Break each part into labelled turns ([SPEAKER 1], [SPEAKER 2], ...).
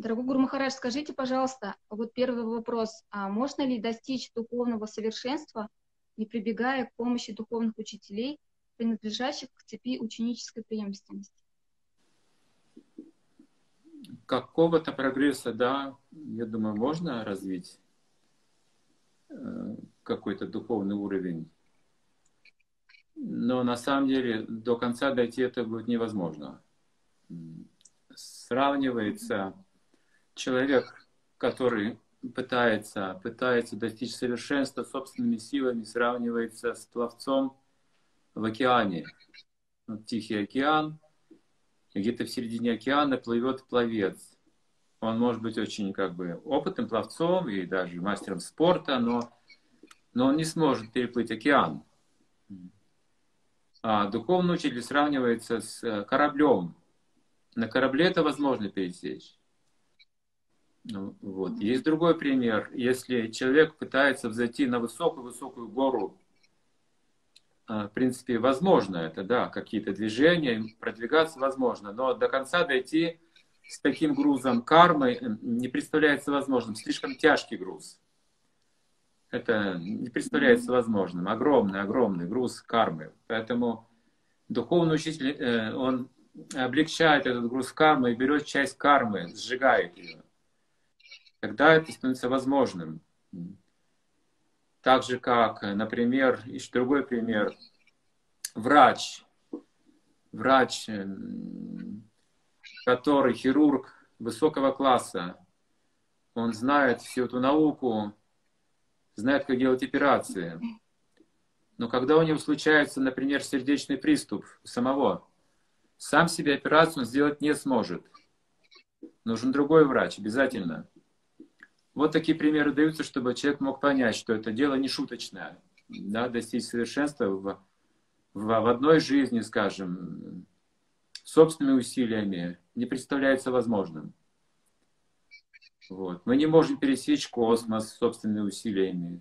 [SPEAKER 1] Дорогой Гуру Махарадж, скажите, пожалуйста, вот первый вопрос. А можно ли достичь духовного совершенства, не прибегая к помощи духовных учителей, принадлежащих к цепи ученической преемственности?
[SPEAKER 2] Какого-то прогресса, да, я думаю, можно развить э, какой-то духовный уровень. Но на самом деле до конца дойти это будет невозможно. Сравнивается человек, который пытается, пытается достичь совершенства собственными силами, сравнивается с пловцом в океане. Вот Тихий океан, где-то в середине океана плывет пловец. Он может быть очень как бы опытным пловцом и даже мастером спорта, но, но он не сможет переплыть океан. А духовный учитель сравнивается с кораблем. На корабле это возможно пересечь. Ну, вот. Есть другой пример. Если человек пытается взойти на высокую-высокую гору, а, в принципе, возможно это, да, какие-то движения, продвигаться возможно, но до конца дойти с таким грузом кармы не представляется возможным. Слишком тяжкий груз. Это не представляется возможным. Огромный, огромный груз кармы. Поэтому духовный учитель, э, он облегчает этот груз кармы и берет часть кармы, сжигает ее тогда это становится возможным. Так же, как, например, еще другой пример, врач, врач, который хирург высокого класса, он знает всю эту науку, знает, как делать операции. Но когда у него случается, например, сердечный приступ самого, сам себе операцию он сделать не сможет. Нужен другой врач, обязательно. Вот такие примеры даются, чтобы человек мог понять, что это дело не шуточное. Да, достичь совершенства в, в, в одной жизни, скажем, собственными усилиями не представляется возможным. Вот. Мы не можем пересечь космос собственными усилиями.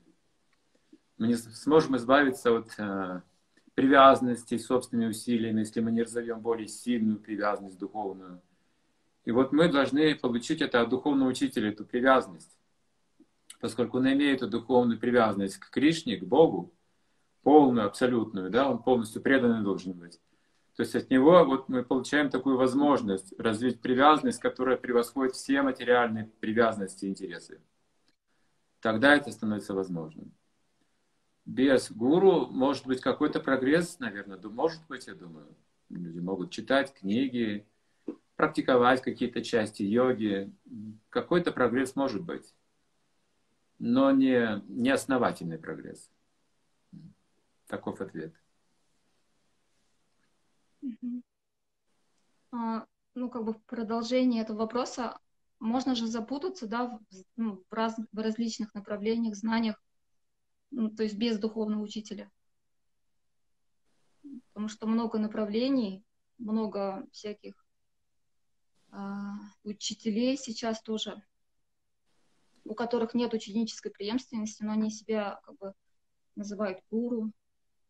[SPEAKER 2] Мы не сможем избавиться от э, привязанности собственными усилиями, если мы не разовьем более сильную привязанность духовную. И вот мы должны получить это от духовного учителя, эту привязанность поскольку он имеет эту духовную привязанность к Кришне, к Богу, полную, абсолютную, да, он полностью преданный должен быть. То есть от него вот мы получаем такую возможность развить привязанность, которая превосходит все материальные привязанности и интересы. Тогда это становится возможным. Без гуру может быть какой-то прогресс, наверное, может быть, я думаю. Люди могут читать книги, практиковать какие-то части йоги. Какой-то прогресс может быть но не, не основательный прогресс. Таков ответ.
[SPEAKER 1] А, ну, как бы в продолжение этого вопроса, можно же запутаться, да, в, ну, в, раз, в различных направлениях, знаниях, ну, то есть без духовного учителя. Потому что много направлений, много всяких а, учителей сейчас тоже у которых нет ученической преемственности, но они себя как бы называют гуру.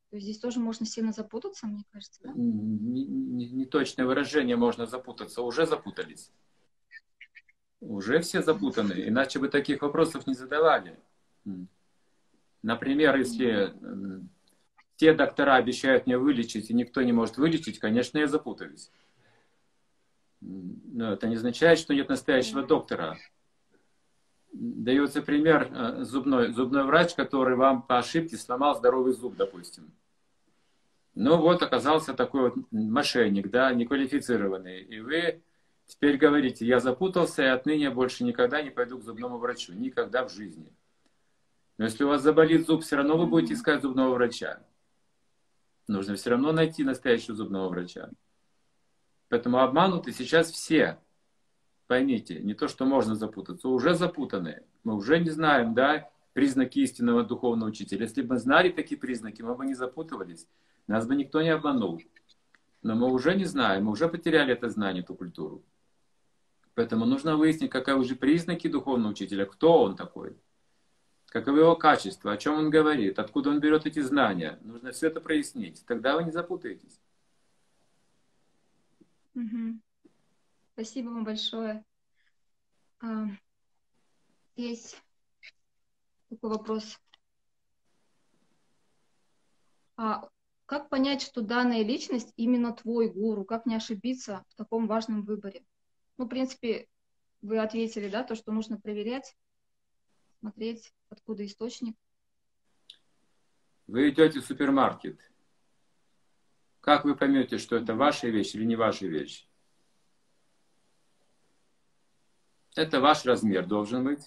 [SPEAKER 1] То есть здесь тоже можно сильно запутаться, мне кажется, да?
[SPEAKER 2] Не, не, не точное выражение можно запутаться, уже запутались. Уже все запутаны, иначе бы таких вопросов не задавали. Например, если те доктора обещают мне вылечить, и никто не может вылечить, конечно, я запутаюсь. Но это не означает, что нет настоящего доктора дается пример э, зубной, зубной врач, который вам по ошибке сломал здоровый зуб, допустим. Ну вот оказался такой вот мошенник, да, неквалифицированный. И вы теперь говорите, я запутался и отныне больше никогда не пойду к зубному врачу. Никогда в жизни. Но если у вас заболит зуб, все равно вы будете искать зубного врача. Нужно все равно найти настоящего зубного врача. Поэтому обмануты сейчас все. Поймите, не то, что можно запутаться, уже запутаны. Мы уже не знаем, да, признаки истинного духовного учителя. Если бы мы знали такие признаки, мы бы не запутывались. Нас бы никто не обманул. Но мы уже не знаем, мы уже потеряли это знание, эту культуру. Поэтому нужно выяснить, каковы же признаки духовного учителя, кто он такой, каковы его качества, о чем он говорит, откуда он берет эти знания. Нужно все это прояснить. Тогда вы не запутаетесь.
[SPEAKER 1] Угу. Спасибо вам большое. А, есть такой вопрос. А как понять, что данная личность именно твой гуру? Как не ошибиться в таком важном выборе? Ну, в принципе, вы ответили, да, то, что нужно проверять, смотреть, откуда источник.
[SPEAKER 2] Вы идете в супермаркет. Как вы поймете, что это ваша вещь или не ваша вещь? Это ваш размер должен быть.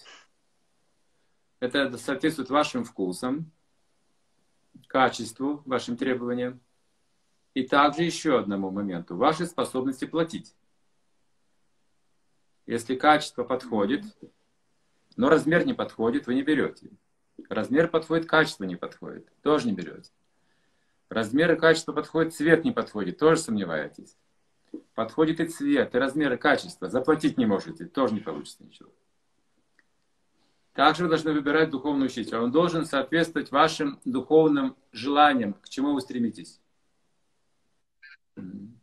[SPEAKER 2] Это соответствует вашим вкусам, качеству, вашим требованиям. И также еще одному моменту. Вашей способности платить. Если качество подходит, но размер не подходит, вы не берете. Размер подходит, качество не подходит, тоже не берете. Размер и качество подходит, цвет не подходит, тоже сомневаетесь. Подходит и цвет, и размер, и качество. Заплатить не можете, тоже не получится ничего. Также вы должны выбирать духовного учителя. Он должен соответствовать вашим духовным желаниям, к чему вы стремитесь.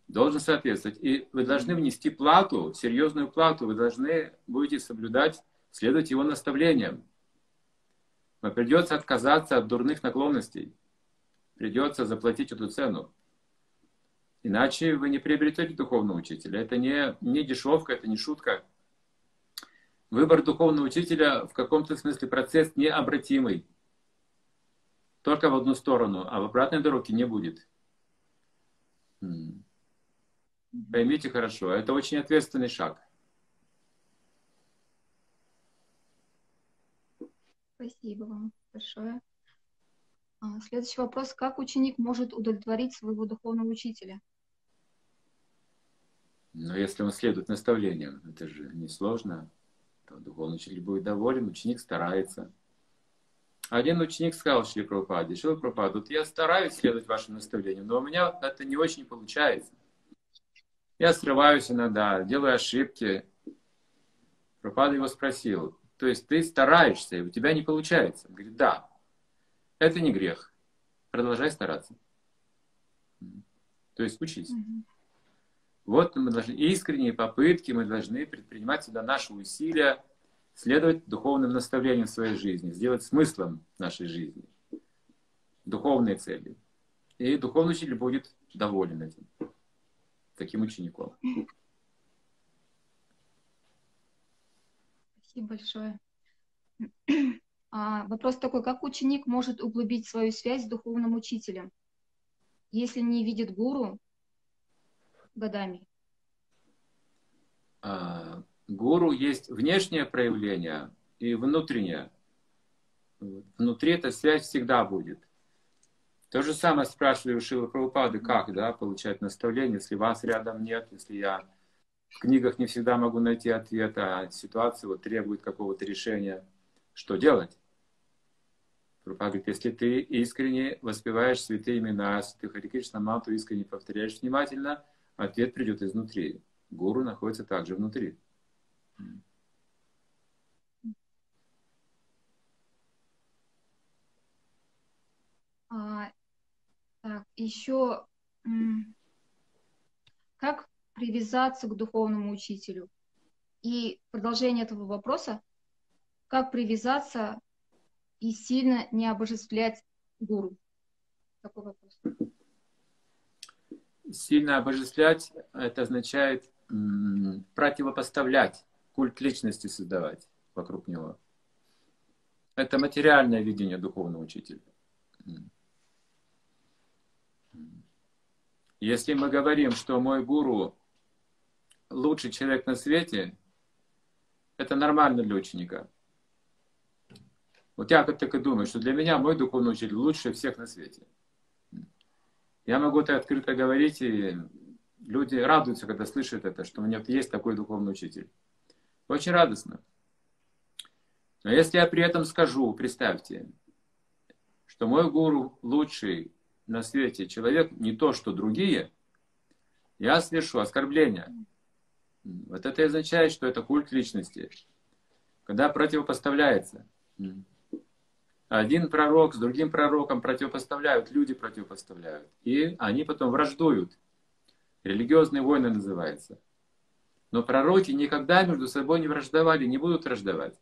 [SPEAKER 2] Должен соответствовать. И вы должны внести плату, серьезную плату. Вы должны будете соблюдать, следовать его наставлениям. Вам придется отказаться от дурных наклонностей. Придется заплатить эту цену. Иначе вы не приобретете духовного учителя. Это не, не дешевка, это не шутка. Выбор духовного учителя в каком-то смысле процесс необратимый. Только в одну сторону, а в обратной дороге не будет. Поймите хорошо, это очень ответственный шаг.
[SPEAKER 1] Спасибо вам большое. А, следующий вопрос. Как ученик может удовлетворить своего духовного учителя?
[SPEAKER 2] Но если он следует наставлениям, это же несложно, то духовный учитель будет доволен, ученик старается. Один ученик сказал Шри Прабхупаде, Шри Прабхупада, вот я стараюсь следовать вашим наставлениям, но у меня это не очень получается. Я срываюсь иногда, делаю ошибки. Прабхупада его спросил, то есть ты стараешься, и у тебя не получается? Он говорит, да. Это не грех. Продолжай стараться. То есть учись. Вот мы должны, искренние попытки мы должны предпринимать сюда наши усилия, следовать духовным наставлениям своей жизни, сделать смыслом нашей жизни, духовные цели. И духовный учитель будет доволен этим, таким учеником.
[SPEAKER 1] Спасибо большое. А, вопрос такой, как ученик может углубить свою связь с духовным учителем, если не видит гуру годами?
[SPEAKER 2] А, гуру есть внешнее проявление и внутреннее. Внутри эта связь всегда будет. То же самое спрашивали у Шилы Прабхупады, как да, получать наставление, если вас рядом нет, если я в книгах не всегда могу найти ответ, а ситуация вот требует какого-то решения. Что делать? Прабхупада говорит, если ты искренне воспеваешь святые имена, если ты Хари Кришна Манту искренне повторяешь внимательно, ответ придет изнутри. Гуру находится также внутри.
[SPEAKER 1] А, так, еще как привязаться к духовному учителю? И продолжение этого вопроса, как привязаться и сильно не обожествлять гуру? Такой вопрос.
[SPEAKER 2] Сильно обожествлять, это означает противопоставлять, культ личности создавать вокруг него. Это материальное видение духовного учителя. Если мы говорим, что мой гуру лучший человек на свете, это нормально для ученика. Вот я как так и думаю, что для меня мой духовный учитель лучше всех на свете. Я могу это открыто говорить, и люди радуются, когда слышат это, что у меня есть такой духовный учитель. Очень радостно. Но если я при этом скажу, представьте, что мой гуру лучший на свете человек, не то, что другие, я совершу оскорбление. Вот это означает, что это культ личности. Когда противопоставляется. Один пророк с другим пророком противопоставляют, люди противопоставляют. И они потом враждуют. Религиозные войны называется. Но пророки никогда между собой не враждовали, не будут враждовать.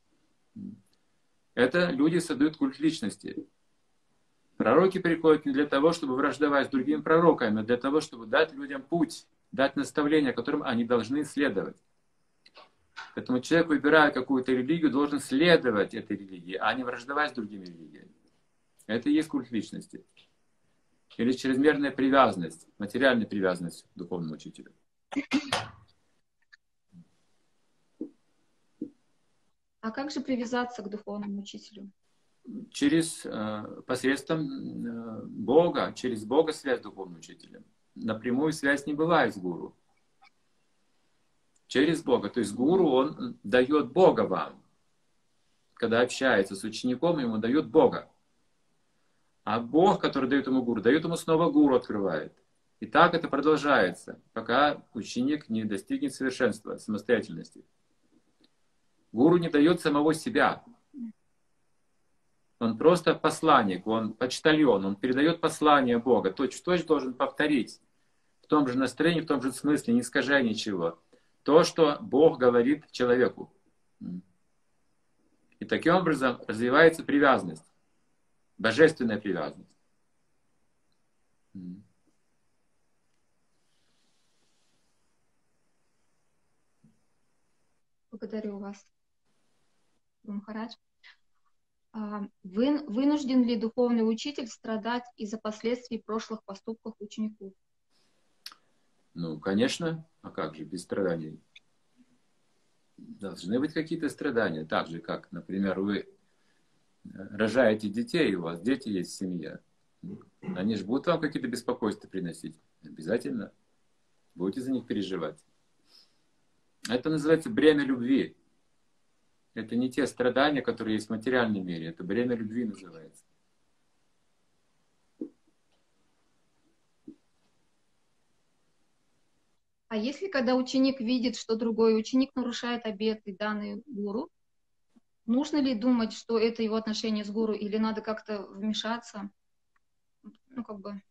[SPEAKER 2] Это люди создают культ личности. Пророки приходят не для того, чтобы враждовать с другими пророками, а для того, чтобы дать людям путь, дать наставление, которым они должны следовать. Поэтому человек, выбирая какую-то религию, должен следовать этой религии, а не враждовать с другими религиями. Это и есть культ личности. Или чрезмерная привязанность, материальная привязанность к духовному учителю.
[SPEAKER 1] А как же привязаться к духовному учителю?
[SPEAKER 2] Через э, посредством э, Бога, через Бога связь с духовным учителем. Напрямую связь не бывает с гуру. Через Бога. То есть гуру, он дает Бога вам. Когда общается с учеником, ему дает Бога. А Бог, который дает ему гуру, дает ему снова гуру, открывает. И так это продолжается, пока ученик не достигнет совершенства, самостоятельности. Гуру не дает самого себя. Он просто посланник, он почтальон, он передает послание Бога, точь-в-точь должен повторить в том же настроении, в том же смысле, не скажая ничего. То, что Бог говорит человеку. И таким образом развивается привязанность божественная привязанность.
[SPEAKER 1] Благодарю вас, Махарадж. А, вы, вынужден ли духовный учитель страдать из-за последствий прошлых поступков учеников?
[SPEAKER 2] Ну, конечно. А как же, без страданий? Должны быть какие-то страдания. Так же, как, например, вы рожаете детей, у вас дети есть в семье, они же будут вам какие-то беспокойства приносить. Обязательно. Будете за них переживать. Это называется бремя любви. Это не те страдания, которые есть в материальном мире. Это бремя любви называется.
[SPEAKER 1] А если когда ученик видит, что другой ученик нарушает обеты, данные гуру, Нужно ли думать, что это его отношение с гуру, или надо как-то вмешаться? Ну, как бы...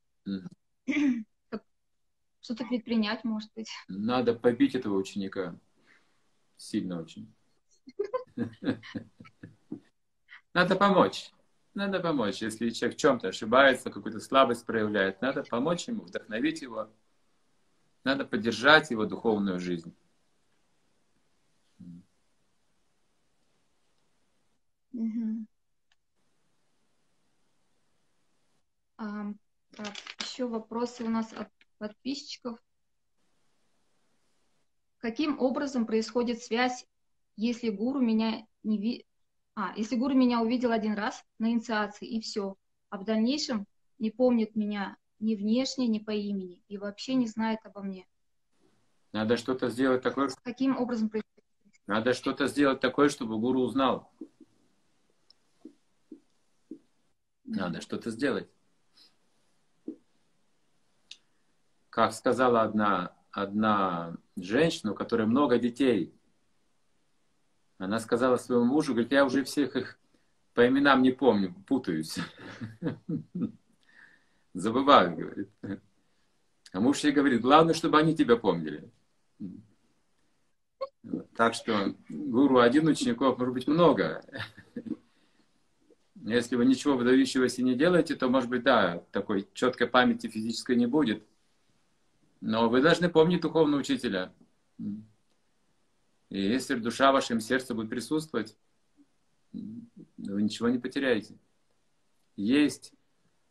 [SPEAKER 1] Что-то предпринять, может быть.
[SPEAKER 2] Надо побить этого ученика. Сильно очень. Надо помочь. Надо помочь. Если человек в чем-то ошибается, какую-то слабость проявляет, надо помочь ему, вдохновить его. Надо поддержать его духовную жизнь.
[SPEAKER 1] Угу. А, так, еще вопросы у нас от подписчиков. Каким образом происходит связь, если гуру меня не ви... а, если гуру меня увидел один раз на инициации и все, а в дальнейшем не помнит меня ни внешне, ни по имени и вообще не знает обо мне?
[SPEAKER 2] Надо что-то сделать такое.
[SPEAKER 1] Каким образом происходит?
[SPEAKER 2] Надо что-то сделать такое, чтобы гуру узнал. Надо что-то сделать. Как сказала одна, одна женщина, у которой много детей, она сказала своему мужу, говорит, я уже всех их по именам не помню, путаюсь. Забываю, говорит. А муж ей говорит, главное, чтобы они тебя помнили. Так что гуру один учеников может быть много. Если вы ничего выдающегося не делаете, то, может быть, да, такой четкой памяти физической не будет. Но вы должны помнить духовного учителя. И если душа в вашем сердце будет присутствовать, вы ничего не потеряете. Есть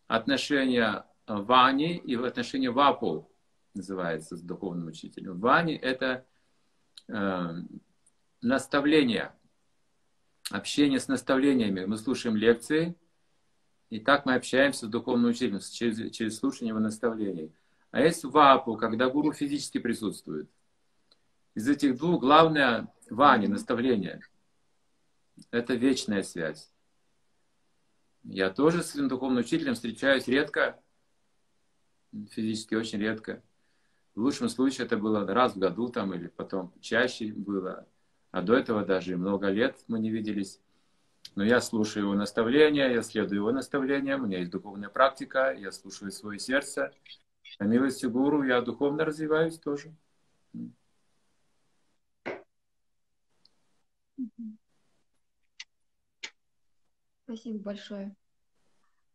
[SPEAKER 2] отношение Вани и отношение Вапу, называется, с духовным учителем. Вани – это э, наставление – общение с наставлениями. Мы слушаем лекции, и так мы общаемся с духовным учителем через, через слушание его наставлений. А есть вапу, когда гуру физически присутствует. Из этих двух главное вани, наставление. Это вечная связь. Я тоже с своим духовным учителем встречаюсь редко, физически очень редко. В лучшем случае это было раз в году там или потом чаще было. А до этого даже много лет мы не виделись. Но я слушаю его наставления, я следую его наставлениям, у меня есть духовная практика, я слушаю свое сердце. По милости гуру я духовно развиваюсь тоже.
[SPEAKER 1] Спасибо большое.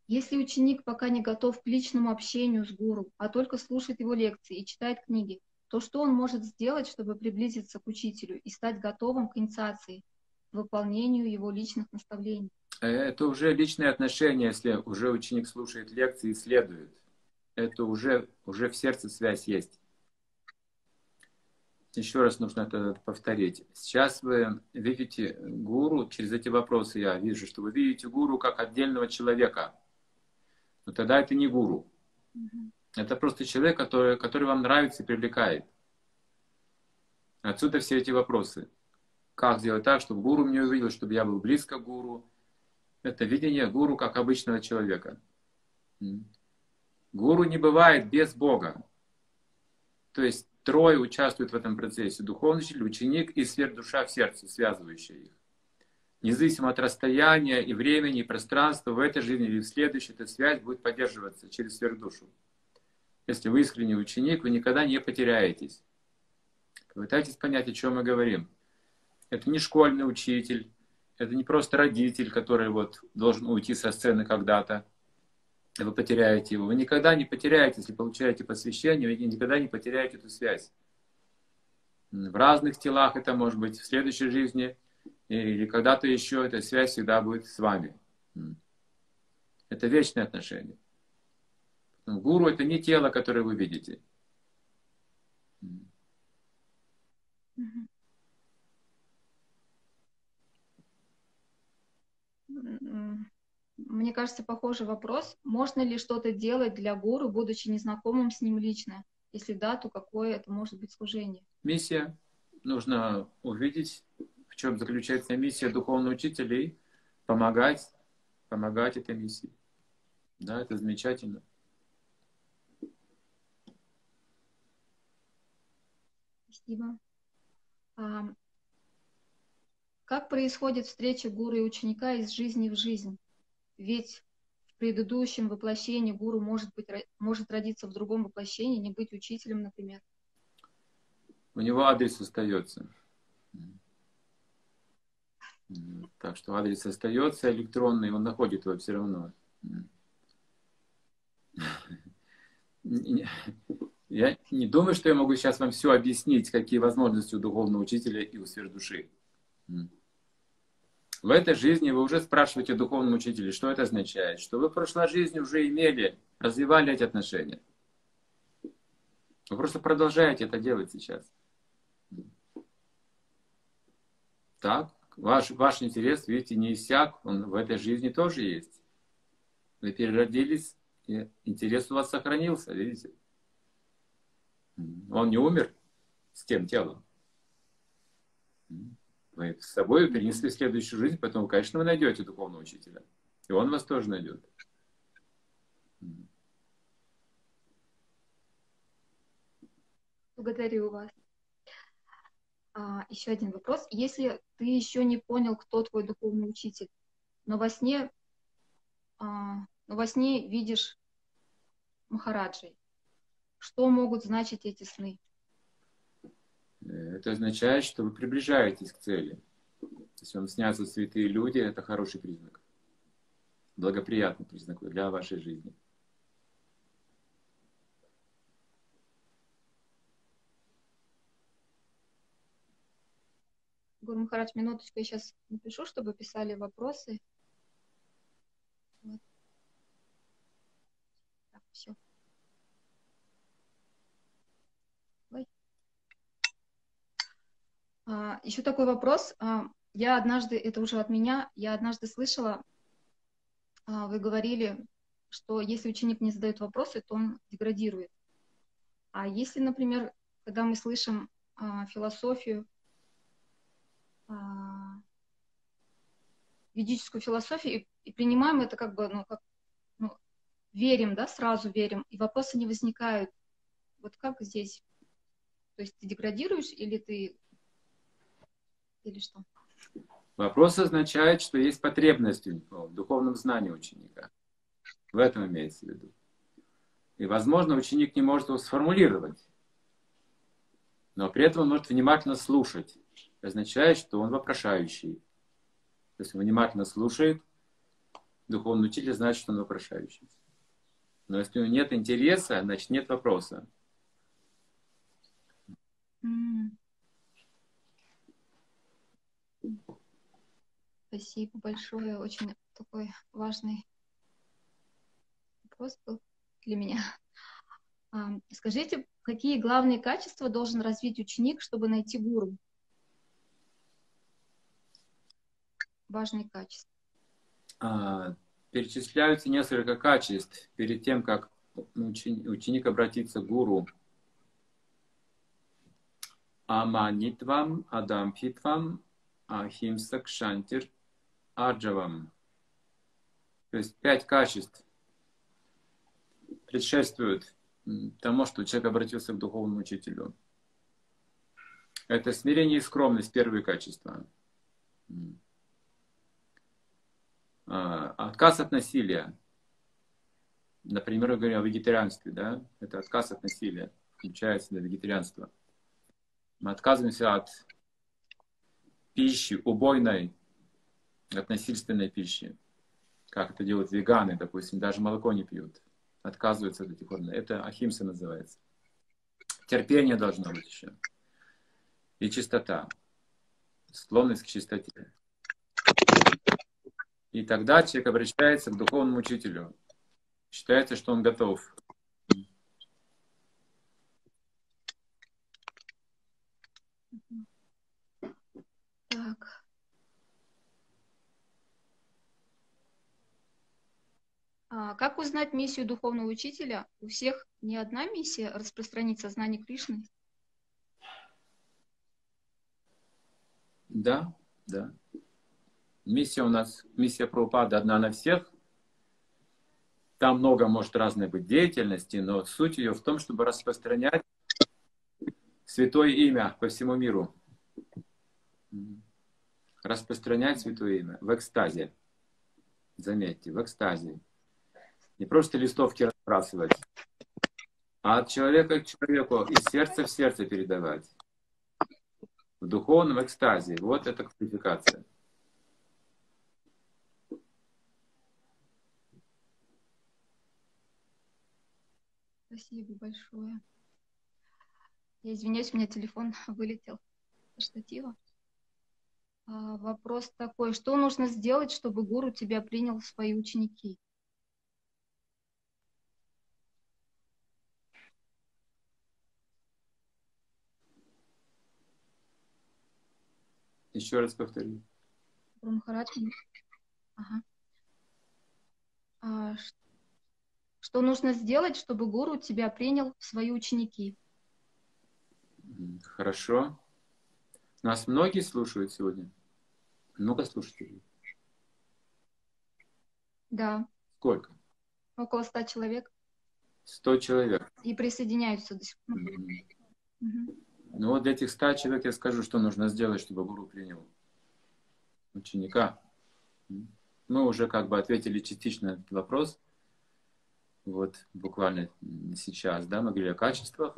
[SPEAKER 1] Если ученик пока не готов к личному общению с гуру, а только слушает его лекции и читает книги, то что он может сделать, чтобы приблизиться к учителю и стать готовым к инициации, выполнению его личных наставлений?
[SPEAKER 2] Это уже личные отношения, если уже ученик слушает лекции и следует. Это уже, уже в сердце связь есть. Еще раз нужно это повторить. Сейчас вы видите гуру через эти вопросы. Я вижу, что вы видите гуру как отдельного человека, но тогда это не гуру. Это просто человек, который, который вам нравится и привлекает. Отсюда все эти вопросы. Как сделать так, чтобы гуру меня увидел, чтобы я был близко к гуру. Это видение гуру как обычного человека. Гуру не бывает без Бога. То есть трое участвуют в этом процессе. Духовный учитель, ученик и сверхдуша в сердце, связывающая их независимо от расстояния и времени, и пространства, в этой жизни или в следующей, эта связь будет поддерживаться через сверхдушу. Если вы искренний ученик, вы никогда не потеряетесь. Попытайтесь понять, о чем мы говорим. Это не школьный учитель, это не просто родитель, который вот должен уйти со сцены когда-то, вы потеряете его. Вы никогда не потеряете, если получаете посвящение, вы никогда не потеряете эту связь. В разных телах это может быть, в следующей жизни – или когда-то еще эта связь всегда будет с вами. Это вечные отношения. Гуру это не тело, которое вы видите.
[SPEAKER 1] Мне кажется, похожий вопрос. Можно ли что-то делать для гуру, будучи незнакомым с ним лично? Если да, то какое это может быть служение?
[SPEAKER 2] Миссия. Нужно увидеть чем заключается миссия духовных учителей? Помогать, помогать этой миссии. Да, это замечательно.
[SPEAKER 1] Спасибо. А, как происходит встреча гуру и ученика из жизни в жизнь? Ведь в предыдущем воплощении гуру может, быть, может родиться в другом воплощении, не быть учителем, например.
[SPEAKER 2] У него адрес остается. Так что адрес остается электронный, он находит его все равно. Я не думаю, что я могу сейчас вам все объяснить, какие возможности у духовного учителя и у сверхдуши. В этой жизни вы уже спрашиваете духовного учителя, что это означает, что вы в прошлой жизни уже имели, развивали эти отношения. Вы просто продолжаете это делать сейчас. Так? ваш, ваш интерес, видите, не иссяк, он в этой жизни тоже есть. Вы переродились, и интерес у вас сохранился, видите. Он не умер с тем телом. Вы с собой перенесли следующую жизнь, поэтому, конечно, вы найдете духовного учителя. И он вас тоже найдет.
[SPEAKER 1] Благодарю вас. А, еще один вопрос. Если ты еще не понял, кто твой духовный учитель, но во сне, а, но во сне видишь Махараджей, что могут значить эти сны?
[SPEAKER 2] Это означает, что вы приближаетесь к цели. Если вам снятся святые люди, это хороший признак. Благоприятный признак для вашей жизни.
[SPEAKER 1] Гуру Махарадж, минуточку, я сейчас напишу, чтобы писали вопросы. Вот. Так, все. Ой. А, еще такой вопрос. А, я однажды, это уже от меня, я однажды слышала, а, вы говорили, что если ученик не задает вопросы, то он деградирует. А если, например, когда мы слышим а, философию, а, ведическую философию и принимаем это как бы, ну, как, ну, верим, да, сразу верим, и вопросы не возникают. Вот как здесь? То есть ты деградируешь или ты... Или что?
[SPEAKER 2] Вопрос означает, что есть потребность в духовном знании ученика. В этом имеется в виду. И, возможно, ученик не может его сформулировать, но при этом он может внимательно слушать означает, что он вопрошающий. То есть он внимательно слушает, духовный учитель значит, что он вопрошающий. Но если у него нет интереса, значит нет вопроса.
[SPEAKER 1] Спасибо большое. Очень такой важный вопрос был для меня. Скажите, какие главные качества должен развить ученик, чтобы найти гуру? Важные качества.
[SPEAKER 2] А, перечисляются несколько качеств перед тем, как ученик обратится к гуру. Аманитвам, Адампитвам, Ахимсак, Шантир, Аджавам. То есть пять качеств предшествуют тому, что человек обратился к духовному учителю. Это смирение и скромность, первые качества. А, отказ от насилия. Например, мы говорим о вегетарианстве, да? Это отказ от насилия, включает в вегетарианство. Мы отказываемся от пищи убойной, от насильственной пищи. Как это делают веганы, допустим, даже молоко не пьют отказываются от этих органов. Это ахимса называется. Терпение должно быть еще. И чистота. Склонность к чистоте. И тогда человек обращается к духовному учителю. Считается, что он готов.
[SPEAKER 1] Так. А, как узнать миссию духовного учителя? У всех не одна миссия распространить сознание Кришны?
[SPEAKER 2] Да, да. Миссия у нас, миссия Прабхупада одна на всех. Там много может разной быть деятельности, но суть ее в том, чтобы распространять святое имя по всему миру. Распространять святое имя в экстазе. Заметьте, в экстазе. Не просто листовки разбрасывать, а от человека к человеку, из сердца в сердце передавать. В духовном экстазе. Вот это квалификация.
[SPEAKER 1] Спасибо большое. Я извиняюсь, у меня телефон вылетел со штатива. А, вопрос такой, что нужно сделать, чтобы гуру тебя принял в свои ученики?
[SPEAKER 2] Еще раз повтори.
[SPEAKER 1] Ага. А, что нужно сделать, чтобы гуру тебя принял в свои ученики?
[SPEAKER 2] Хорошо. Нас многие слушают сегодня. Много слушателей.
[SPEAKER 1] Да.
[SPEAKER 2] Сколько?
[SPEAKER 1] Около ста человек.
[SPEAKER 2] Сто человек.
[SPEAKER 1] И присоединяются до сих пор. Mm-hmm.
[SPEAKER 2] Угу. Ну вот для этих ста человек я скажу, что нужно сделать, чтобы гуру принял ученика. Мы уже как бы ответили частично на этот вопрос. Вот буквально сейчас, да, мы говорили о качествах.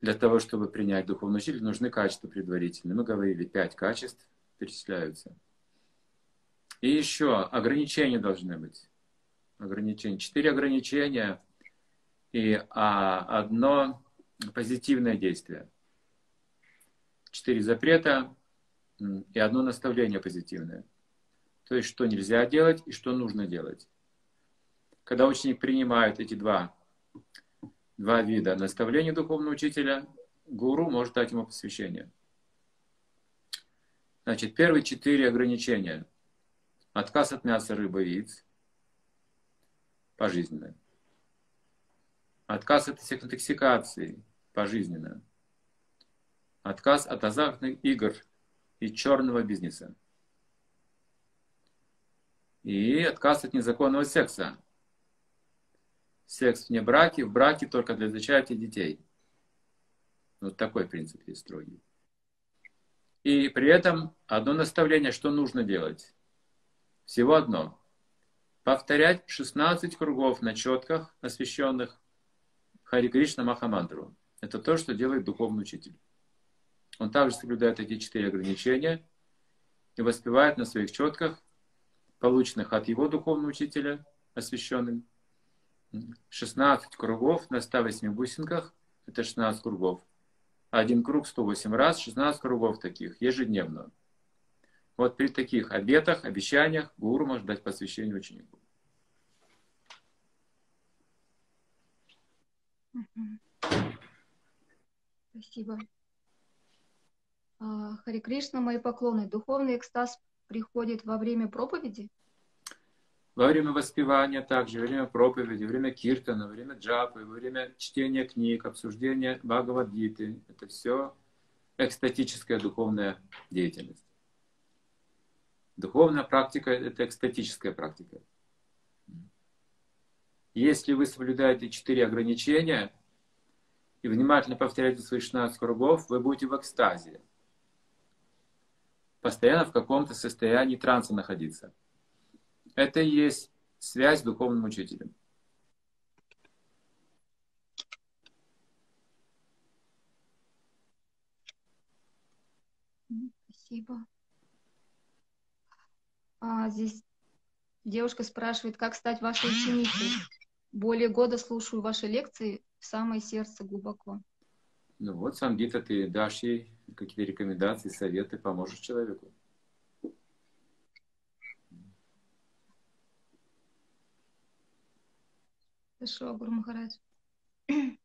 [SPEAKER 2] Для того, чтобы принять духовный учитель, нужны качества предварительные. Мы говорили, пять качеств перечисляются. И еще ограничения должны быть. Ограничения. Четыре ограничения и а, одно позитивное действие. Четыре запрета и одно наставление позитивное. То есть, что нельзя делать и что нужно делать. Когда ученик принимает эти два, два вида наставления духовного учителя, гуру может дать ему посвящение. Значит, первые четыре ограничения. Отказ от мяса, рыбы яиц. Пожизненно. Отказ от интоксикации пожизненно. Отказ от азартных игр и черного бизнеса. И отказ от незаконного секса. Секс вне браки, в браке только для зачатия детей. Вот такой принцип есть строгий. И при этом одно наставление, что нужно делать. Всего одно. Повторять 16 кругов на четках, освященных Хари Кришна Махамантру. Это то, что делает духовный учитель. Он также соблюдает эти четыре ограничения и воспевает на своих четках, полученных от его духовного учителя, освященным, 16 кругов на 108 бусинках, это 16 кругов. Один круг 108 раз, 16 кругов таких ежедневно. Вот при таких обетах, обещаниях гуру может дать посвящение ученику.
[SPEAKER 1] Спасибо. А, Хари Кришна, мои поклоны. Духовный экстаз приходит во время проповеди?
[SPEAKER 2] Во время воспевания также, во время проповеди, во время киртана, во время джапы, во время чтения книг, обсуждения Бхагавадгиты. Это все экстатическая духовная деятельность. Духовная практика – это экстатическая практика. Если вы соблюдаете четыре ограничения и внимательно повторяете свои 16 кругов, вы будете в экстазе. Постоянно в каком-то состоянии транса находиться. Это и есть связь с духовным учителем.
[SPEAKER 1] Спасибо. А, здесь девушка спрашивает, как стать вашей ученицей. Более года слушаю ваши лекции в самое сердце глубоко.
[SPEAKER 2] Ну вот, сам Гита, ты дашь ей какие-то рекомендации, советы, поможешь человеку.
[SPEAKER 1] Хорошо, Гуру Махарадж.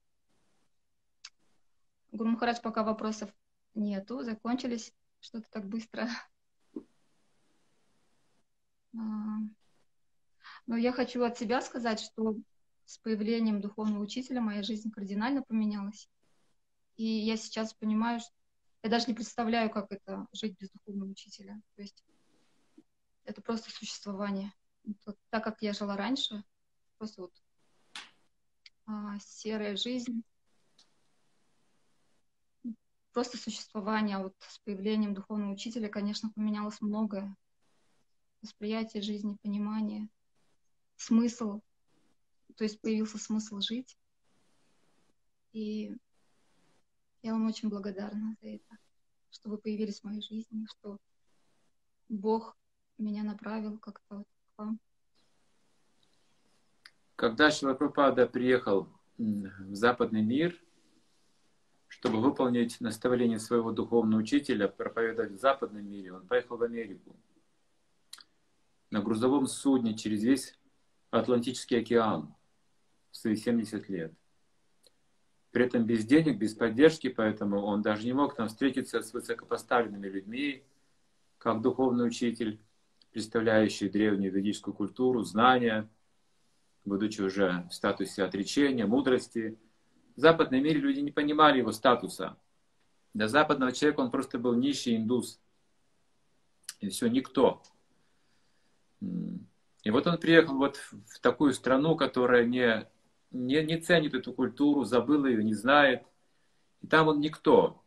[SPEAKER 1] Гуру Махарадж, пока вопросов нету, закончились что-то так быстро. А, но я хочу от себя сказать, что с появлением духовного учителя моя жизнь кардинально поменялась. И я сейчас понимаю, что я даже не представляю, как это жить без духовного учителя. То есть это просто существование. Так как я жила раньше, просто вот а, серая жизнь, просто существование. А вот с появлением духовного учителя, конечно, поменялось многое восприятие жизни, понимание, смысл. То есть появился смысл жить. И я вам очень благодарна за это, что вы появились в моей жизни, что Бог меня направил как-то к вам.
[SPEAKER 2] Когда Шилапрапада приехал в западный мир, чтобы выполнить наставление своего духовного учителя, проповедовать в западном мире, он поехал в Америку на грузовом судне через весь Атлантический океан в свои 70 лет. При этом без денег, без поддержки, поэтому он даже не мог там встретиться с высокопоставленными людьми, как духовный учитель, представляющий древнюю ведическую культуру, знания, будучи уже в статусе отречения, мудрости. В западном мире люди не понимали его статуса. Для западного человека он просто был нищий индус. И все, никто. И вот он приехал вот в такую страну, которая не, не, не ценит эту культуру, забыл ее, не знает. И там он никто.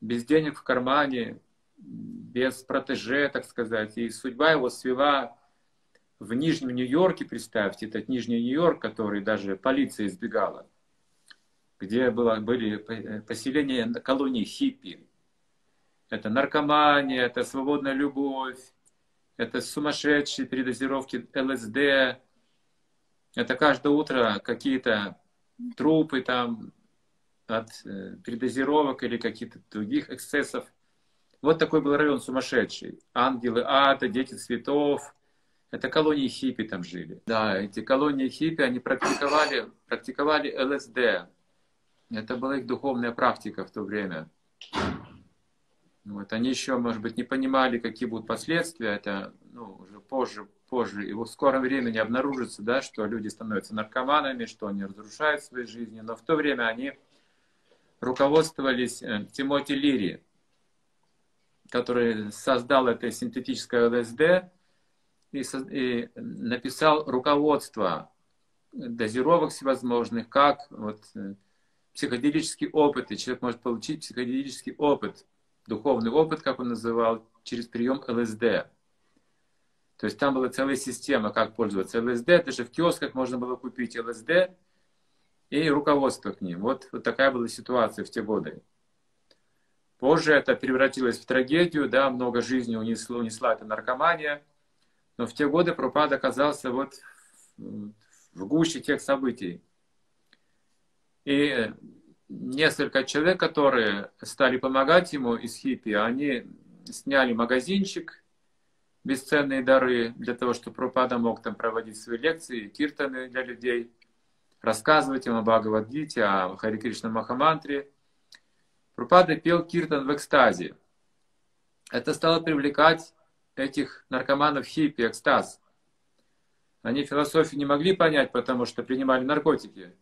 [SPEAKER 2] Без денег в кармане, без протеже, так сказать. И судьба его свела в Нижнем Нью-Йорке, представьте, этот Нижний Нью-Йорк, который даже полиция избегала, где было, были поселения колонии хиппи. Это наркомания, это свободная любовь, это сумасшедшие передозировки ЛСД, это каждое утро какие-то трупы там от э, передозировок или каких-то других эксцессов. Вот такой был район сумасшедший. Ангелы ада, дети цветов. Это колонии хиппи там жили. Да, эти колонии хиппи, они практиковали, практиковали ЛСД. Это была их духовная практика в то время. Вот. Они еще, может быть, не понимали, какие будут последствия. Это ну, уже позже, позже. И в скором времени обнаружится, да, что люди становятся наркоманами, что они разрушают свои жизни. Но в то время они руководствовались э, Тимоти Лири, который создал это синтетическое ЛСД и, и написал руководство дозировок всевозможных, как вот, э, психоделический опыт, и человек может получить психоделический опыт духовный опыт, как он называл, через прием ЛСД. То есть там была целая система, как пользоваться ЛСД. Даже в киосках можно было купить ЛСД и руководство к ним. Вот, вот такая была ситуация в те годы. Позже это превратилось в трагедию, да, много жизней унесло, унесла эта наркомания. Но в те годы Пропад оказался вот в гуще тех событий. И несколько человек, которые стали помогать ему из хиппи, они сняли магазинчик, бесценные дары для того, чтобы Пропада мог там проводить свои лекции, киртаны для людей, рассказывать им о Бхагавадгите, о Хари Кришна Махамантре. Пропада пел киртан в экстазе. Это стало привлекать этих наркоманов хиппи, экстаз. Они философию не могли понять, потому что принимали наркотики.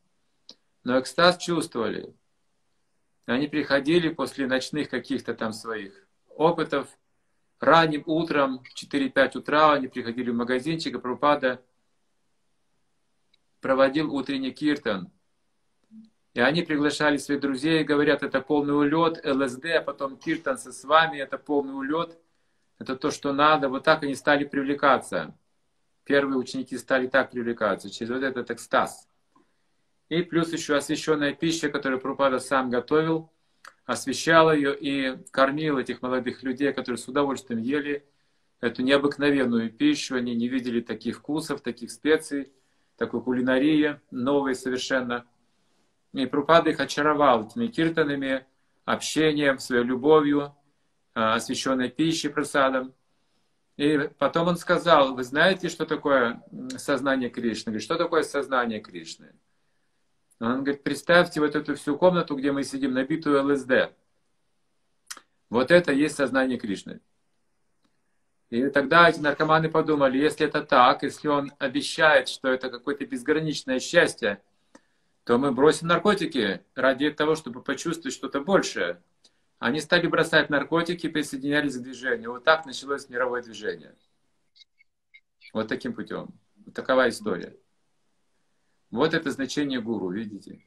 [SPEAKER 2] Но экстаз чувствовали. Они приходили после ночных каких-то там своих опытов. Ранним утром, в 4-5 утра, они приходили в магазинчик, и Прабхупада проводил утренний киртан. И они приглашали своих друзей, говорят, это полный улет, ЛСД, а потом киртан с вами, это полный улет, это то, что надо. Вот так они стали привлекаться. Первые ученики стали так привлекаться, через вот этот экстаз. И плюс еще освященная пища, которую Прупада сам готовил, освещал ее и кормил этих молодых людей, которые с удовольствием ели эту необыкновенную пищу. Они не видели таких вкусов, таких специй, такой кулинарии, новой совершенно. И Прупада их очаровал этими киртанами, общением, своей любовью, освященной пищей, просадом. И потом он сказал, вы знаете, что такое сознание Кришны? Говорит, что такое сознание Кришны? Он говорит, представьте вот эту всю комнату, где мы сидим, набитую ЛСД. Вот это есть сознание Кришны. И тогда эти наркоманы подумали, если это так, если он обещает, что это какое-то безграничное счастье, то мы бросим наркотики ради того, чтобы почувствовать что-то большее. Они стали бросать наркотики и присоединялись к движению. Вот так началось мировое движение. Вот таким путем. Вот такова история. Вот это значение гуру, видите?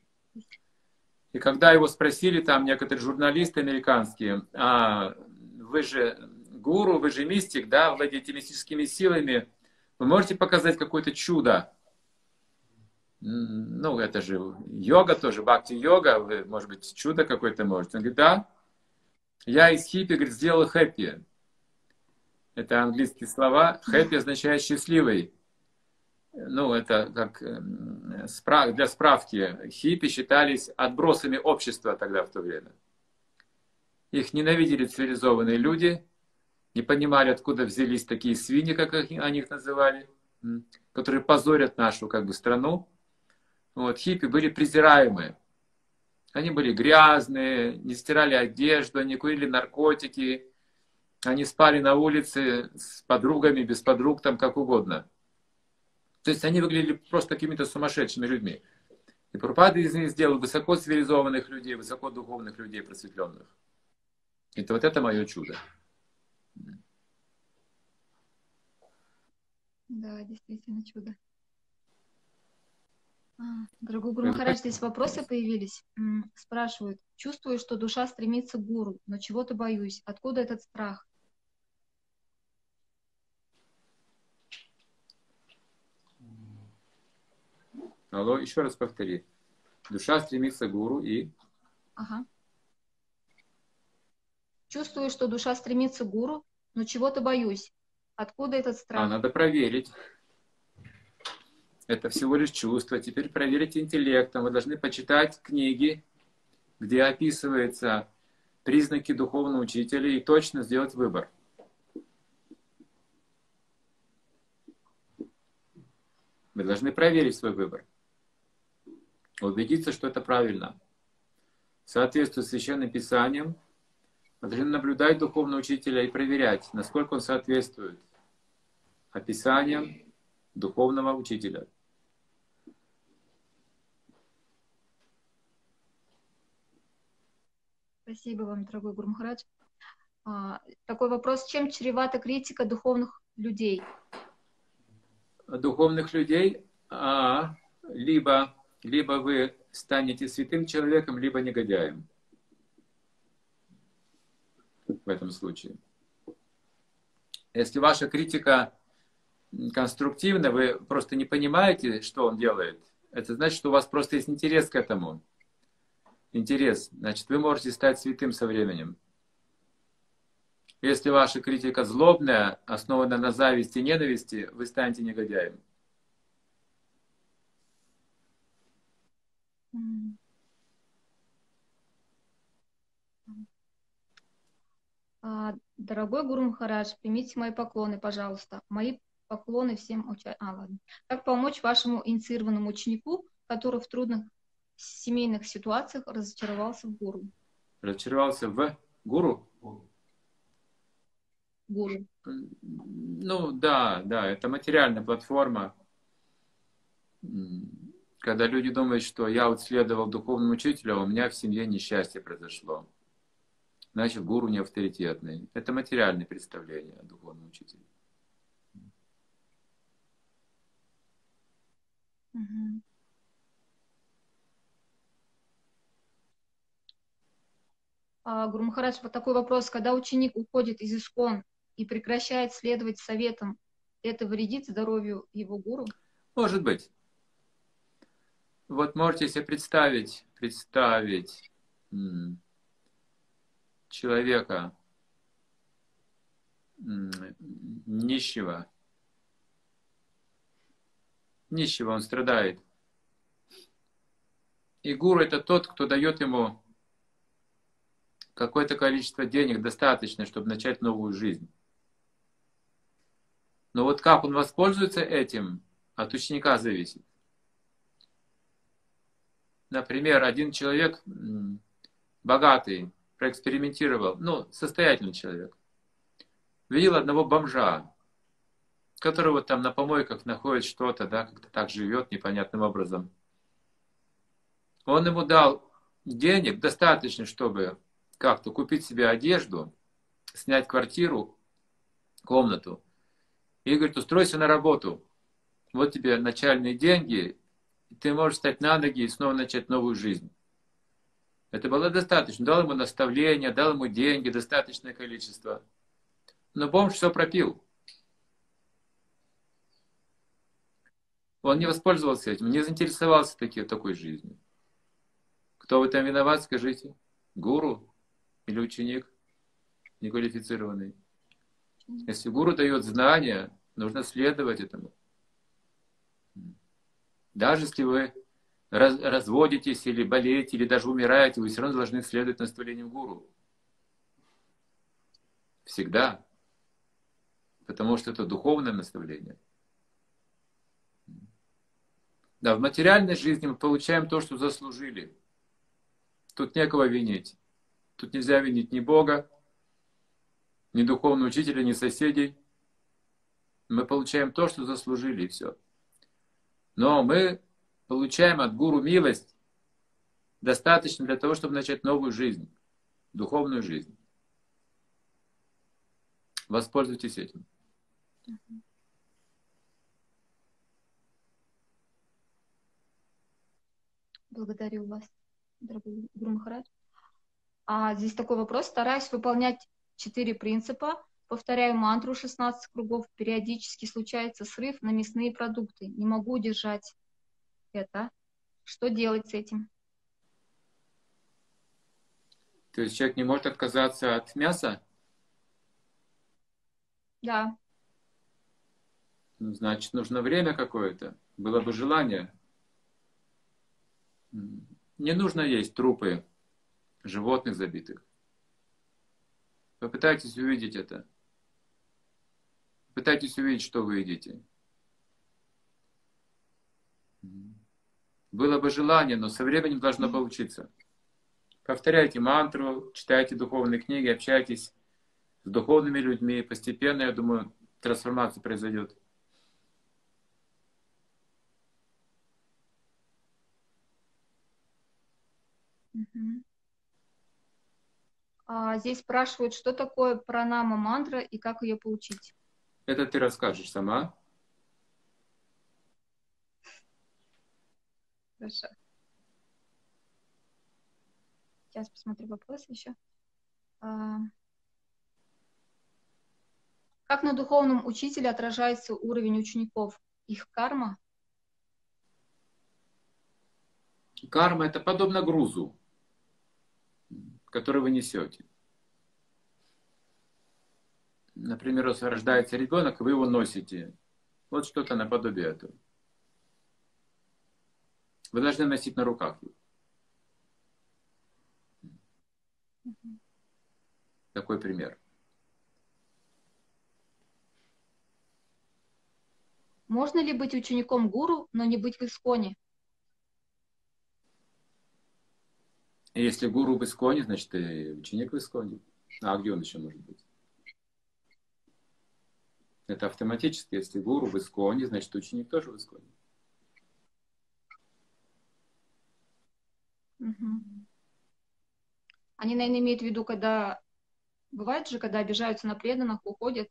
[SPEAKER 2] И когда его спросили там некоторые журналисты американские, а вы же гуру, вы же мистик, да, владеете мистическими силами, вы можете показать какое-то чудо? Ну, это же йога тоже, бхакти-йога, вы, может быть, чудо какое-то можете. Он говорит, да, я из хиппи, говорит, сделал хэппи. Это английские слова. Хэппи означает счастливый. Ну, это как эм, для справки. Хиппи считались отбросами общества тогда в то время. Их ненавидели цивилизованные люди, не понимали, откуда взялись такие свиньи, как они их называли, которые позорят нашу как бы страну. Вот, хиппи были презираемые. Они были грязные, не стирали одежду, они курили наркотики, они спали на улице с подругами, без подруг, там как угодно. То есть они выглядели просто какими-то сумасшедшими людьми. И Прабхупада из них сделал высоко цивилизованных людей, высоко духовных людей, просветленных. Это вот это мое чудо.
[SPEAKER 1] Да, действительно чудо. Дорогой Гуру Махарадж, здесь вопросы появились. Спрашивают, чувствую, что душа стремится к гуру, но чего-то боюсь. Откуда этот страх?
[SPEAKER 2] Алло, еще раз повтори. Душа стремится к гуру и...
[SPEAKER 1] Ага. Чувствую, что душа стремится к гуру, но чего-то боюсь. Откуда этот страх?
[SPEAKER 2] А, надо проверить. Это всего лишь чувство. Теперь проверить интеллектом. Вы должны почитать книги, где описываются признаки духовного учителя и точно сделать выбор. Вы должны проверить свой выбор. Убедиться, что это правильно. Соответствует священным писаниям. Вы должны наблюдать духовного учителя и проверять, насколько он соответствует описаниям духовного учителя.
[SPEAKER 1] Спасибо вам, дорогой Гурмахарадж. А, такой вопрос. Чем чревата критика духовных людей?
[SPEAKER 2] Духовных людей? А, либо, либо вы станете святым человеком, либо негодяем. В этом случае. Если ваша критика конструктивна, вы просто не понимаете, что он делает, это значит, что у вас просто есть интерес к этому интерес, значит, вы можете стать святым со временем. Если ваша критика злобная, основана на зависти и ненависти, вы станете негодяем.
[SPEAKER 1] А, дорогой Гуру Махарадж, примите мои поклоны, пожалуйста. Мои поклоны всем уча... А, ладно. Как помочь вашему инициированному ученику, который в трудных семейных ситуациях разочаровался в гуру?
[SPEAKER 2] Разочаровался в гуру?
[SPEAKER 1] Гуру.
[SPEAKER 2] Ну да, да, это материальная платформа. Когда люди думают, что я вот следовал духовному учителю, а у меня в семье несчастье произошло. Значит, гуру не авторитетный. Это материальное представление о духовном учителе.
[SPEAKER 1] Угу. Гуру Махарадж, вот такой вопрос. Когда ученик уходит из искон и прекращает следовать советам, это вредит здоровью его гуру?
[SPEAKER 2] Может быть. Вот можете себе представить, представить человека нищего, нищего, он страдает. И гуру это тот, кто дает ему какое-то количество денег достаточно, чтобы начать новую жизнь. Но вот как он воспользуется этим, от ученика зависит. Например, один человек богатый, проэкспериментировал, ну, состоятельный человек, видел одного бомжа, который вот там на помойках находит что-то, да, как-то так живет непонятным образом. Он ему дал денег достаточно, чтобы как-то купить себе одежду, снять квартиру, комнату. И говорит, устройся на работу. Вот тебе начальные деньги, и ты можешь стать на ноги и снова начать новую жизнь. Это было достаточно. Дал ему наставление, дал ему деньги, достаточное количество. Но бомж все пропил. Он не воспользовался этим, не заинтересовался таки, такой жизнью. Кто в этом виноват, скажите? Гуру или ученик неквалифицированный? Если гуру дает знания, нужно следовать этому. Даже если вы раз, разводитесь или болеете, или даже умираете, вы все равно должны следовать наставлениям гуру. Всегда. Потому что это духовное наставление. Да, в материальной жизни мы получаем то, что заслужили. Тут некого винить. Тут нельзя винить ни Бога, ни духовного учителя, ни соседей. Мы получаем то, что заслужили, и все. Но мы получаем от гуру милость достаточно для того, чтобы начать новую жизнь, духовную жизнь. Воспользуйтесь этим.
[SPEAKER 1] Благодарю вас, дорогой Гуру Махарадж. А здесь такой вопрос. Стараюсь выполнять четыре принципа. Повторяю мантру 16 кругов. Периодически случается срыв на мясные продукты. Не могу удержать это. Что делать с этим?
[SPEAKER 2] То есть человек не может отказаться от мяса?
[SPEAKER 1] Да.
[SPEAKER 2] Ну, значит, нужно время какое-то. Было бы желание. Не нужно есть трупы животных забитых. Попытайтесь увидеть это. Попытайтесь увидеть, что вы едите. Было бы желание, но со временем должно получиться. Повторяйте мантру, читайте духовные книги, общайтесь с духовными людьми. Постепенно, я думаю, трансформация произойдет.
[SPEAKER 1] А, здесь спрашивают, что такое пранама мантра и как ее получить.
[SPEAKER 2] Это ты расскажешь сама.
[SPEAKER 1] Хорошо. Сейчас посмотрю вопрос еще. А, как на духовном учителе отражается уровень учеников? Их карма?
[SPEAKER 2] Карма это подобно грузу который вы несете. например, рождается ребенок, вы его носите. Вот что-то наподобие этого. Вы должны носить на руках его. Такой пример.
[SPEAKER 1] Можно ли быть учеником гуру, но не быть в исконе?
[SPEAKER 2] Если гуру в исконе, значит и ученик в исконе. А где он еще может быть? Это автоматически, если гуру в исконе, значит ученик тоже в исконе.
[SPEAKER 1] Угу. Они, наверное, имеют в виду, когда бывает же, когда обижаются на преданных, уходят,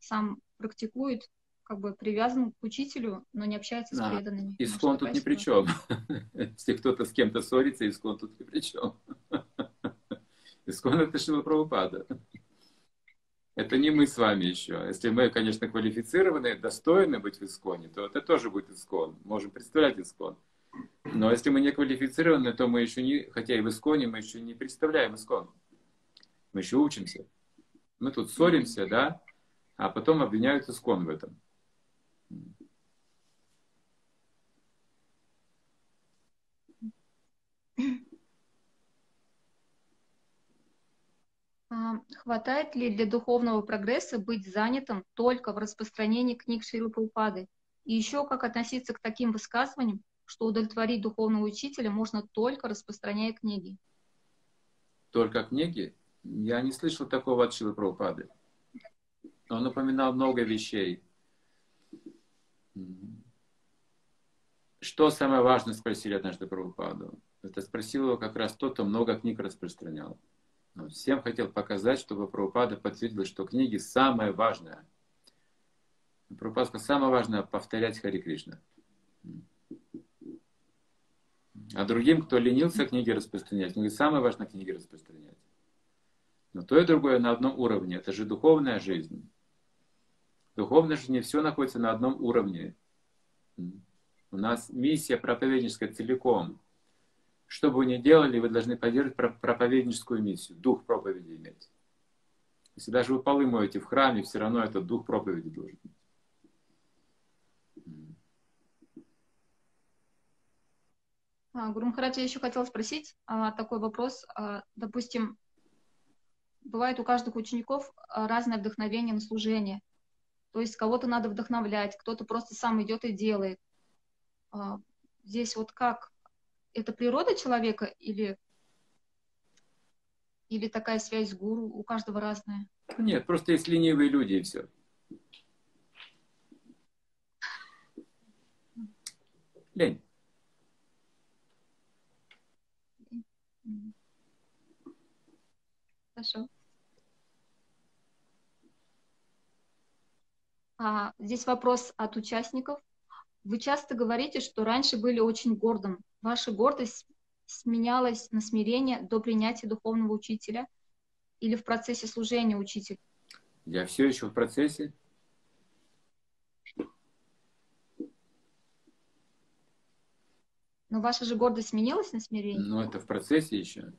[SPEAKER 1] сам практикует, как бы привязан к учителю, но не общается с а, преданными.
[SPEAKER 2] Искон тут ни при чем. Если кто-то с кем-то ссорится, искон тут ни при чем. Искон это Шила Прабхупада. Это не мы с вами еще. Если мы, конечно, квалифицированы, достойны быть в исконе, то это тоже будет искон. Можем представлять искон. Но если мы не квалифицированы, то мы еще не, хотя и в исконе, мы еще не представляем искон. Мы еще учимся. Мы тут ссоримся, да, а потом обвиняют искон в этом.
[SPEAKER 1] Хватает ли для духовного прогресса быть занятым только в распространении книг Шрилы Прабхупады? И еще как относиться к таким высказываниям, что удовлетворить духовного учителя можно только распространяя книги?
[SPEAKER 2] Только книги? Я не слышал такого от Шилы Прабхупады. Он упоминал много вещей. Что самое важное, спросили однажды Прабхупаду. Это спросил его как раз тот, кто много книг распространял. Он всем хотел показать, чтобы Прабхупада подтвердил, что книги самое важное. Прабхупада сказал, самое важное повторять Хари Кришна. А другим, кто ленился книги распространять, он говорит, самое важное книги распространять. Но то и другое на одном уровне. Это же духовная жизнь. Духовная жизнь все находится на одном уровне. У нас миссия проповедническая целиком. Что бы вы ни делали, вы должны поддерживать проповедническую миссию, дух проповеди иметь. Если даже вы полы моете в храме, все равно это дух проповеди должен быть.
[SPEAKER 1] А, Гуру Махарадж, я еще хотела спросить а, такой вопрос. А, допустим, бывает у каждых учеников а, разное вдохновение на служение. То есть кого-то надо вдохновлять, кто-то просто сам идет и делает. А, здесь вот как? Это природа человека или, или такая связь с гуру у каждого разная?
[SPEAKER 2] Нет, просто есть ленивые люди и все. Лень.
[SPEAKER 1] Хорошо. А, здесь вопрос от участников. Вы часто говорите, что раньше были очень гордым. Ваша гордость сменялась на смирение до принятия духовного учителя или в процессе служения учителя?
[SPEAKER 2] Я все еще в процессе.
[SPEAKER 1] Но ваша же гордость сменилась на смирение?
[SPEAKER 2] Ну, это в процессе еще.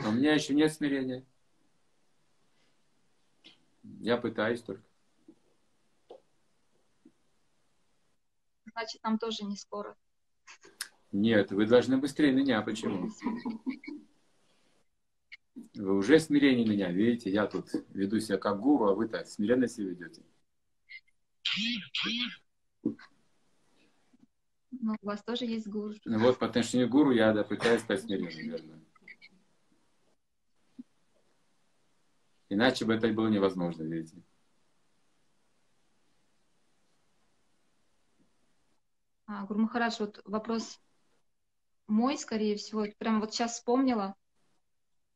[SPEAKER 2] Но у меня еще нет смирения. Я пытаюсь только.
[SPEAKER 1] Значит, нам тоже не скоро.
[SPEAKER 2] Нет, вы должны быстрее меня. Почему? Вы уже смирение меня. Видите, я тут веду себя как гуру, а вы так смиренно себя ведете.
[SPEAKER 1] Ну, у вас тоже есть гуру.
[SPEAKER 2] Ну вот по отношению к гуру я да, пытаюсь стать смиренным, верно. Иначе бы это было невозможно, видите.
[SPEAKER 1] А, Гуру Махарадж, вот вопрос мой, скорее всего, прямо вот сейчас вспомнила.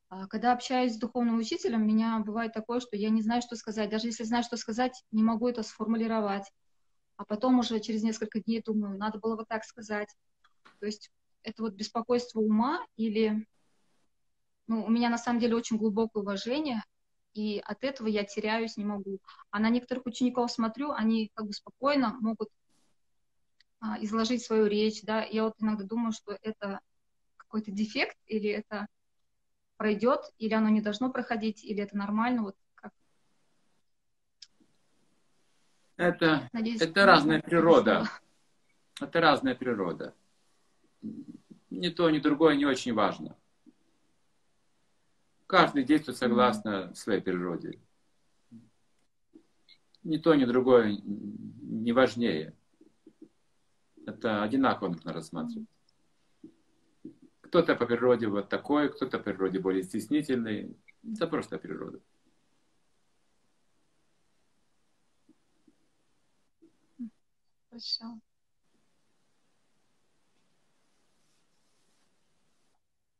[SPEAKER 1] А, когда общаюсь с духовным учителем, меня бывает такое, что я не знаю, что сказать. Даже если знаю, что сказать, не могу это сформулировать. А потом уже через несколько дней думаю, надо было вот так сказать. То есть это вот беспокойство ума или... Ну, у меня на самом деле очень глубокое уважение и от этого я теряюсь, не могу. А на некоторых учеников смотрю, они как бы спокойно могут изложить свою речь, да, я вот иногда думаю, что это какой-то дефект или это пройдет, или оно не должно проходить, или это нормально? Вот как?
[SPEAKER 2] Это, Надеюсь, это разная природа. Это разная природа. Ни то, ни другое не очень важно. Каждый действует согласно своей природе. Ни то, ни другое не важнее. Это одинаково нужно рассматривать. Кто-то по природе вот такой, кто-то по природе более стеснительный. Это просто природа.
[SPEAKER 1] Хорошо.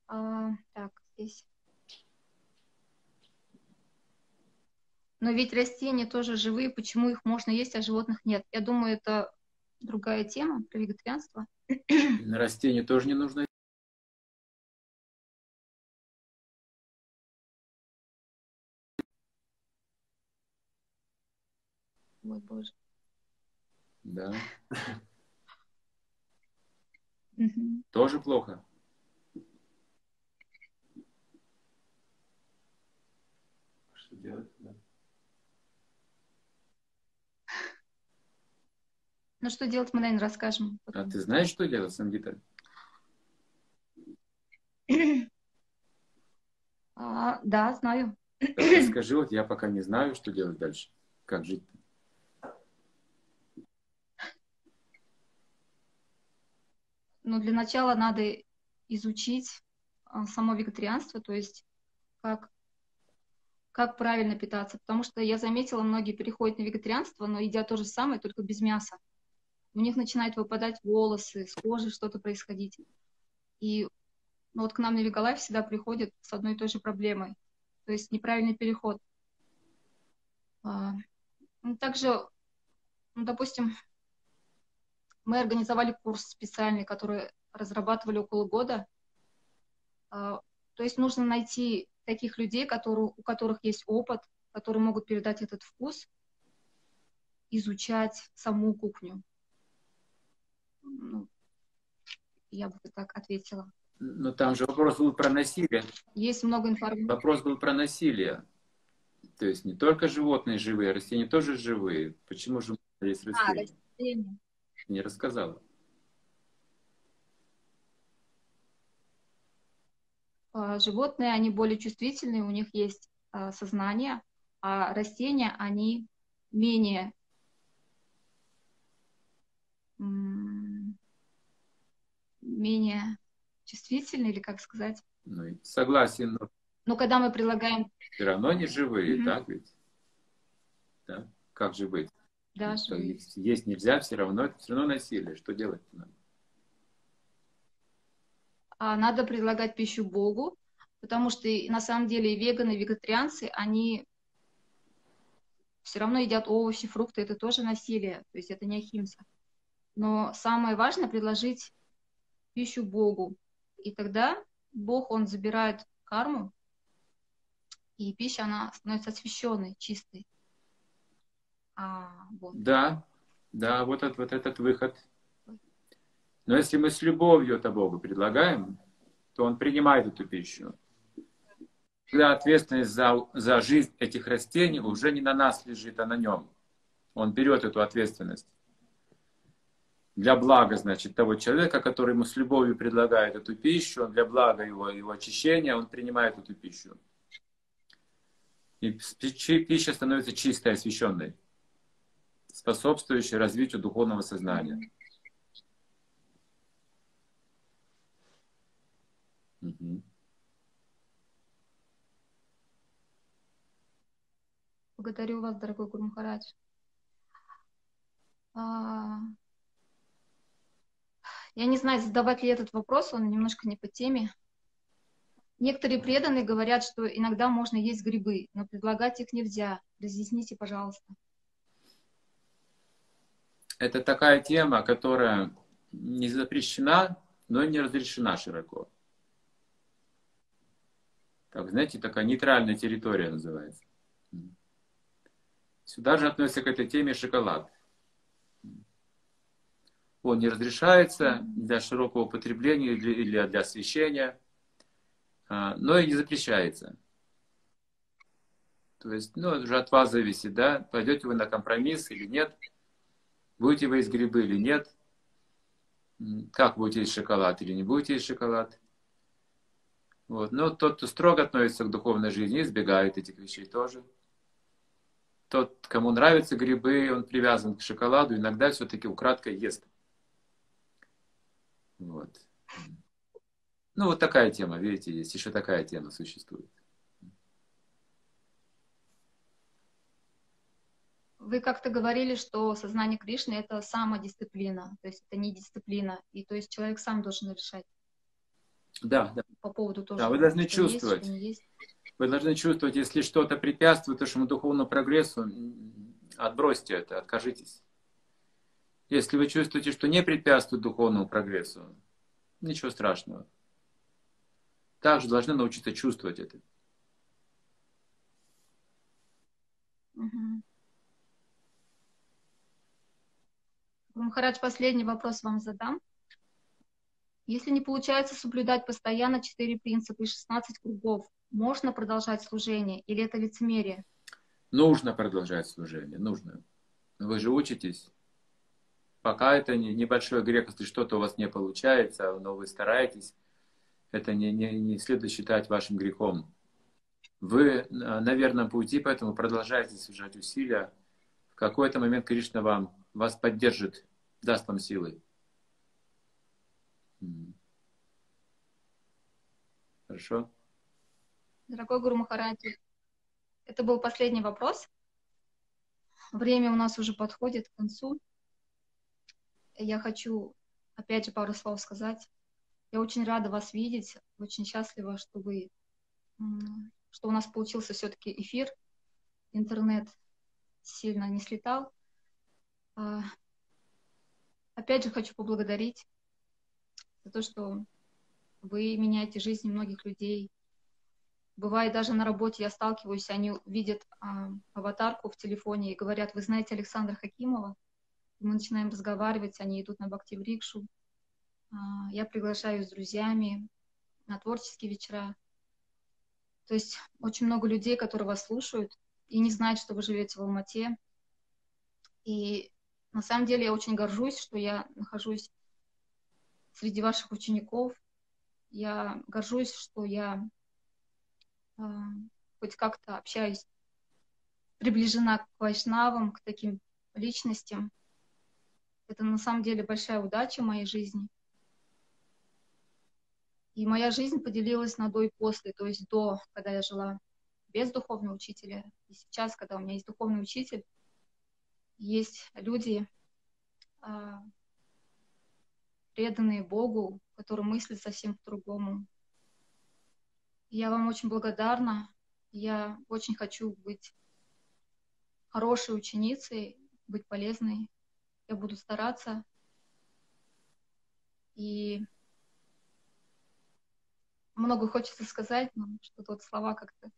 [SPEAKER 1] А, так, здесь. Но ведь растения тоже живые, почему их можно есть, а животных нет? Я думаю, это другая тема про вегетарианство.
[SPEAKER 2] Растения тоже не нужно
[SPEAKER 1] Ой, боже.
[SPEAKER 2] Да. Тоже плохо. Что делать? Да.
[SPEAKER 1] Ну, что делать, мы, наверное, расскажем.
[SPEAKER 2] Потом. А ты знаешь, что делать, Сангита?
[SPEAKER 1] А, да, знаю.
[SPEAKER 2] Скажи, вот я пока не знаю, что делать дальше. Как жить?
[SPEAKER 1] Ну, для начала надо изучить а, само вегетарианство, то есть как, как правильно питаться. Потому что я заметила, многие переходят на вегетарианство, но едят то же самое, только без мяса у них начинают выпадать волосы, с кожи что-то происходить. И ну, вот к нам на Вегалайф всегда приходят с одной и той же проблемой. То есть неправильный переход. А, ну, также, ну, допустим, мы организовали курс специальный, который разрабатывали около года. А, то есть нужно найти таких людей, которые, у которых есть опыт, которые могут передать этот вкус, изучать саму кухню. Ну, я бы так ответила.
[SPEAKER 2] Но там же вопрос был про насилие.
[SPEAKER 1] Есть много информации.
[SPEAKER 2] Вопрос был про насилие. То есть не только животные живые, растения тоже живые. Почему же есть а, растения? А, растения. Не рассказала.
[SPEAKER 1] А, животные, они более чувствительные, у них есть а, сознание, а растения, они менее менее чувствительны, или как сказать?
[SPEAKER 2] Ну, согласен. Но...
[SPEAKER 1] но когда мы предлагаем...
[SPEAKER 2] Все равно не живые, mm так ведь? Да? Как же быть?
[SPEAKER 1] Да,
[SPEAKER 2] что есть, есть нельзя, все равно, это все равно насилие. Что делать надо?
[SPEAKER 1] А надо предлагать пищу Богу, потому что на самом деле и веганы, и вегетарианцы, они все равно едят овощи, фрукты, это тоже насилие, то есть это не ахимса. Но самое важное предложить пищу Богу. И тогда Бог, Он забирает карму, и пища, она становится освященной, чистой.
[SPEAKER 2] А, вот. Да, да, вот этот, вот этот выход. Но если мы с любовью это Богу предлагаем, то Он принимает эту пищу. Когда ответственность за, за жизнь этих растений уже не на нас лежит, а на нем. Он берет эту ответственность для блага, значит, того человека, который ему с любовью предлагает эту пищу, для блага его, его очищения, он принимает эту пищу. И пища становится чистой, освященной, способствующей развитию духовного сознания. Угу.
[SPEAKER 1] Благодарю вас, дорогой Гурмахарадж. Я не знаю, задавать ли этот вопрос, он немножко не по теме. Некоторые преданные говорят, что иногда можно есть грибы, но предлагать их нельзя. Разъясните, пожалуйста.
[SPEAKER 2] Это такая тема, которая не запрещена, но не разрешена широко. Так, знаете, такая нейтральная территория называется. Сюда же относится к этой теме шоколад он не разрешается для широкого потребления или для, освещения. а, но и не запрещается. То есть, ну, это уже от вас зависит, да, пойдете вы на компромисс или нет, будете вы есть грибы или нет, как будете есть шоколад или не будете есть шоколад. Вот. Но тот, кто строго относится к духовной жизни, избегает этих вещей тоже. Тот, кому нравятся грибы, он привязан к шоколаду, иногда все-таки украдкой ест. Вот. Ну, вот такая тема, видите, есть еще такая тема существует.
[SPEAKER 1] Вы как-то говорили, что сознание Кришны — это самодисциплина, то есть это не дисциплина, и то есть человек сам должен решать.
[SPEAKER 2] Да, да.
[SPEAKER 1] По поводу того,
[SPEAKER 2] да, вы должны чувствовать. Есть, есть. Вы должны чувствовать, если что-то препятствует вашему духовному прогрессу, отбросьте это, откажитесь. Если вы чувствуете, что не препятствует духовному прогрессу, ничего страшного. Также должны научиться чувствовать это.
[SPEAKER 1] Угу. Махарадж, последний вопрос вам задам. Если не получается соблюдать постоянно четыре принципа и 16 кругов, можно продолжать служение или это лицемерие?
[SPEAKER 2] Нужно продолжать служение, нужно. Вы же учитесь. Пока это не, небольшой грех, если что-то у вас не получается, но вы стараетесь, это не, не, не следует считать вашим грехом. Вы на верном пути, поэтому продолжайте совершать усилия. В какой-то момент Кришна вам, вас поддержит, даст вам силы. Хорошо?
[SPEAKER 1] Дорогой Гуру Махараджи, это был последний вопрос. Время у нас уже подходит к концу. Я хочу опять же пару слов сказать. Я очень рада вас видеть, очень счастлива, что вы, что у нас получился все-таки эфир. Интернет сильно не слетал. А, опять же хочу поблагодарить за то, что вы меняете жизни многих людей. Бывает, даже на работе я сталкиваюсь, они видят а, аватарку в телефоне и говорят, вы знаете Александра Хакимова? Мы начинаем разговаривать, они идут на Бактиврикшу. А, я приглашаю с друзьями на творческие вечера. То есть очень много людей, которые вас слушают и не знают, что вы живете в Алмате. И на самом деле я очень горжусь, что я нахожусь среди ваших учеников. Я горжусь, что я э, хоть как-то общаюсь, приближена к вайшнавам, к таким личностям. Это на самом деле большая удача в моей жизни. И моя жизнь поделилась на до и после, то есть до, когда я жила без духовного учителя, и сейчас, когда у меня есть духовный учитель, есть люди, а, преданные Богу, которые мыслят совсем по-другому. Я вам очень благодарна. Я очень хочу быть хорошей ученицей, быть полезной. Я буду стараться. И много хочется сказать, но что-то вот слова как-то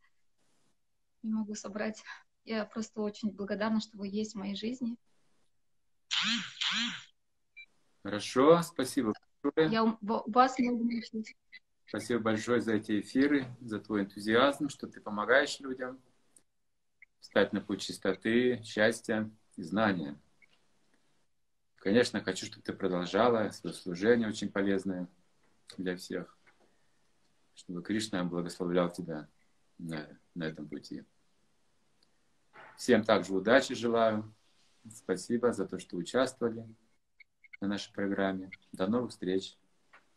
[SPEAKER 1] не могу собрать. Я просто очень благодарна, что вы есть в моей жизни.
[SPEAKER 2] Хорошо, спасибо
[SPEAKER 1] большое. Я у вас
[SPEAKER 2] учусь. Спасибо большое за эти эфиры, за твой энтузиазм, что ты помогаешь людям стать на путь чистоты, счастья и знания. Конечно, хочу, чтобы ты продолжала свое служение очень полезное для всех, чтобы Кришна благословлял тебя на, на этом пути. Всем также удачи желаю. Спасибо за то, что участвовали на нашей программе. До новых встреч!